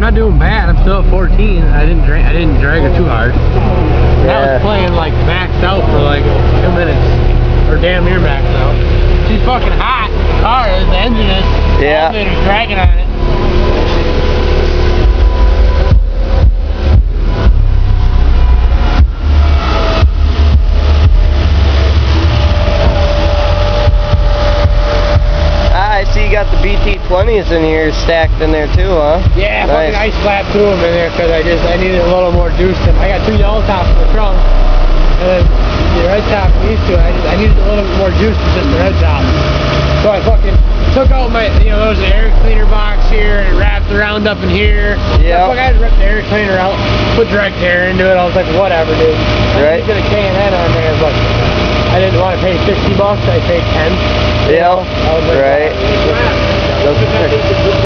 I'm not doing bad. I'm still at 14. I didn't drag. I didn't drag her too hard. I Yeah. was playing like maxed out for like two minutes, or damn near maxed out. She's fucking hot. Car. The engine is. Yeah. Alternator's dragging on it. Got the BT20s in here stacked in there too, huh? Yeah, Nice. fucking ice flat threw them in there because I just I needed a little more juice. And I got two yellow tops in the trunk, and then the red top these two. I, I needed a little bit more juice than just the red top. So I fucking took out my you know there's an air cleaner box here and wrapped around up in here. Yeah. I just ripped the air cleaner out, put direct air into it. I was like, whatever, dude. I Right. just get a K and N on there, but I didn't want to pay 60 bucks. I paid 10. Yeah. Like, Right. Are-